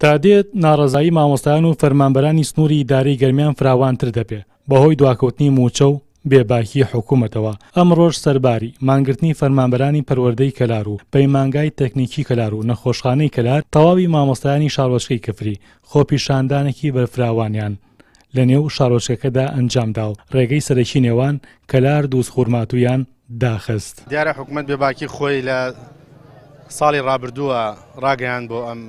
تا دێت ناڕەزایی مامۆستایان و فەرمانبەرانی سنووری ئیدارەی گەرمیان فراوانتر دەبێ بەهۆی دواکەوتنی مووچە و بێباکی حکوومەتەوە ئەمڕۆژ سەرباری مانگرتنی فەرمانبەرانی پەروەردەی کەلار و پەیمانگای تەکنیکی کەلار و نەخۆشخانەی کەلار تەواوی مامۆستایانی شارۆچکەی کفری خۆپیشاندانێکی بەرفراوانیان لە نێو شارۆچکەکەدا ئەنجامدا و ڕێگەی سەرەکی نێوان کەلار دووزخورماتوویان داخست. دیارە حکومەت بێباکی خۆی لە ساڵی ڕابردووە ڕاگەیان بۆ ئەم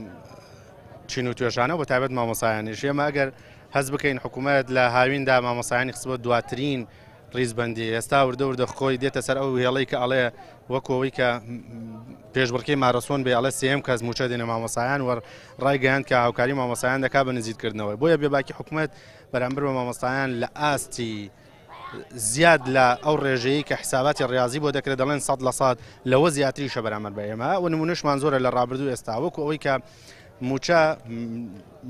چین و توێژانە بە تایبەت مامۆسایانیش ئێمە ئەگەر هەز بکەین حکوومەت لە هاویندا مامۆسایانی خستبە دواترین ڕیزبندی ئێستا وردە وردە خۆی دێتە سەر ئەو هێڵەی کە ئەڵێ وەکەوەی کە پێشبڕکەی مارەسۆن بێ ئەڵێ سێم کەس موچە دێنە مامۆسایان وەر ڕایگەیاند کە هاوکاری مامۆستایان دەکات بە نزیکردنەوەی، بۆیە بێباکی حکومەت بەرامبەر بە مامۆستایان لە ئاستی زیاد لە ئەو ڕێژەیەی کە حساباتی ڕاضی بۆ دەکرێت دەڵێن سەد لە سەد لەوە زیاتریشە بەرامبەر بە ئێمە و نمونەشمان زۆرە لە ڕابردوو ئێستا وەکو ئەوەی کە موچە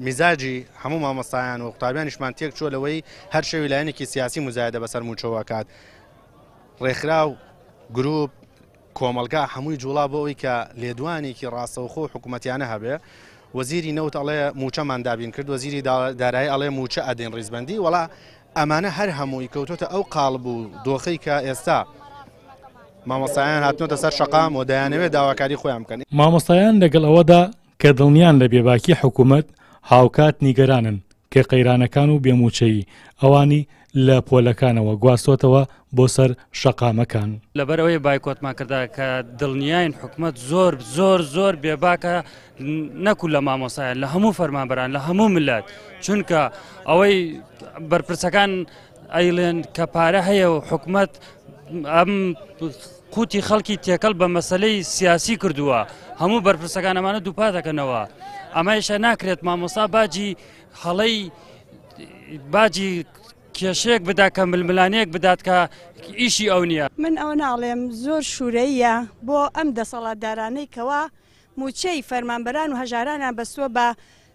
میزاجی هەموو مامۆستایان و قوتابیانیشمان تێک چۆ لەوەی هەر شەوی لایەنێکی سیاسی مزایدە بەسەر موچەوە کات ڕێکخراو گروپ کۆمەڵگا هەمووی جوڵا بۆ ئەوەی کە لێدوانێکی ڕاستەوخۆ و حکوومەتیانە هەبێ، وەزیری نەوت ئەڵێ مووچەمان دابین کرد، وەزیری دارایی ئەڵێ مووچە ئەدەین ڕیزبەندی، وەڵا ئەمانە هەر هەمووی کەوتۆتە ئەو قاڵب و دۆخەی کە ئێستا مامۆستایان هاتنۆتە سەر شەقام و دەیانەوێ داواکاری خۆیان بکەن. مامۆستایان لەگەڵ ئەوەدا کە دڵنیان لە بێباکی حکوومەت، هاوکات نیگەرانن کە قەیرانەکان و بێمووچەیی ئەوانی لە پۆلەکانەوە گواستۆتەوە بۆ سەر شەقامەکان. لەبەرئەوەی بایکۆتمان کردە کە دڵنیاین حکومەت زۆر زۆر زۆر بێباکە نەکو لە مامۆسایان لە هەموو فەرمانبەران لە هەموو ملات چونکە ئەوەی بەرپرسەکان ئەیڵێن کە پارە هەیە و حکومەت ئەم قوتی خەڵکی تێکەڵ بە مەسلەی سیاسی کردووە هەموو بەرپرسەکان ئەمانە دووپا دەکەنەوە ئەمایشە ناکرێت مامۆسا باجی هەڵەی باجی کێشێک بدا کە ململانەیەک بدات کە ئیشی ئەو نییە من ئەوە ناڵێم زۆر شوورەیە بۆ ئەم دەسەڵاتدارانەی کەوا موچەی فەرمانبەران و هەژارانان بەسووە بە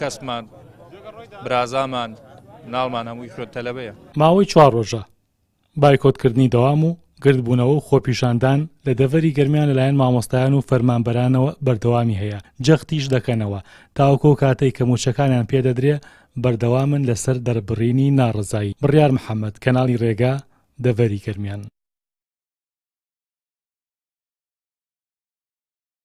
کەسمان برازامان ناڵمان هەمووی خوێن تەلەبەیە. ماوەی چوار ڕۆژە بایکۆتکردنی دەوام و گردبوونەوە و خۆپیشاندان لە دەڤەری گەرمیان لەلایەن مامۆستایان و فەرمانبەرانەوە بەردەوامی هەیە، جەختیش دەکەنەوە، تاوەکو ئەو کاتەی کە مووچەکانیان پێدەدرێ بەردەوامن لەسەر دەربڕینی ناڕەزایی. بڕیار محەمەد، کەناڵی رێگا، دەڤەری گەرمیان.